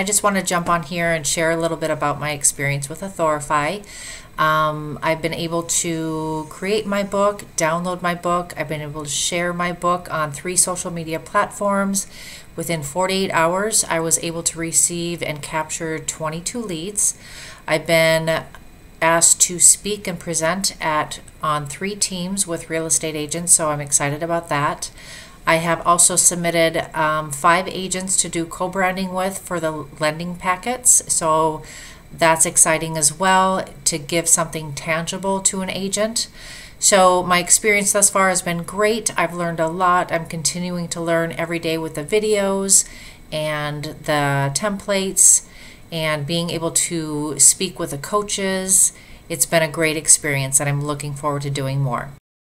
I just want to jump on here and share a little bit about my experience with Authorify. Um, I've been able to create my book, download my book. I've been able to share my book on three social media platforms. Within 48 hours, I was able to receive and capture 22 leads. I've been asked to speak and present at on three teams with real estate agents, so I'm excited about that. I have also submitted um, five agents to do co-branding with for the lending packets, so that's exciting as well to give something tangible to an agent. So, my experience thus far has been great. I've learned a lot. I'm continuing to learn every day with the videos and the templates and being able to speak with the coaches. It's been a great experience, and I'm looking forward to doing more.